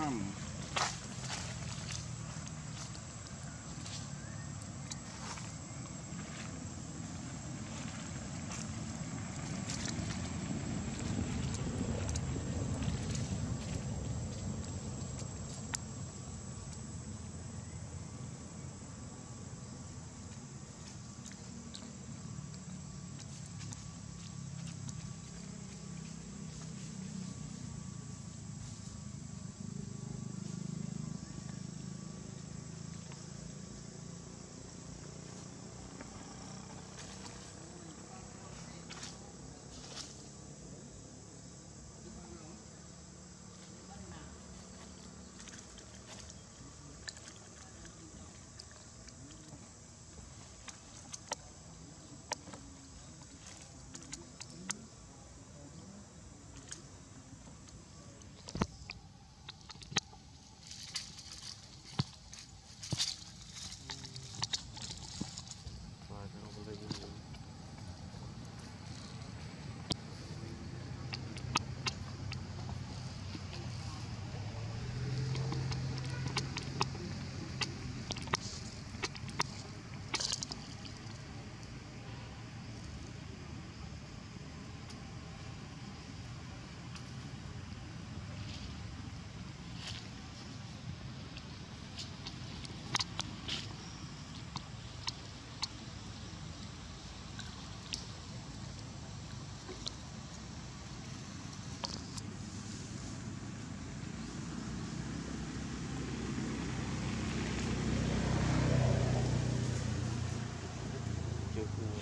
harmless. Thank.